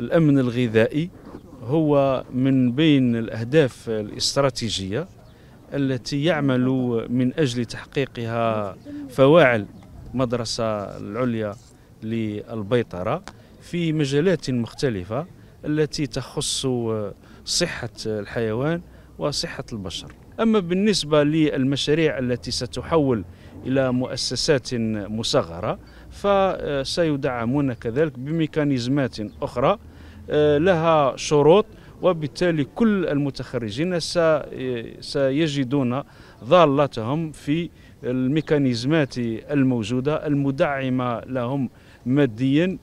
الأمن الغذائي هو من بين الأهداف الاستراتيجية التي يعمل من أجل تحقيقها فواعل مدرسة العليا للبيطرة في مجالات مختلفة التي تخص صحة الحيوان وصحة البشر. أما بالنسبة للمشاريع التي ستحول إلى مؤسسات مصغرة فسيدعمون كذلك بميكانيزمات أخرى لها شروط وبالتالي كل المتخرجين سيجدون ضالتهم في الميكانيزمات الموجودة المدعمة لهم ماديا.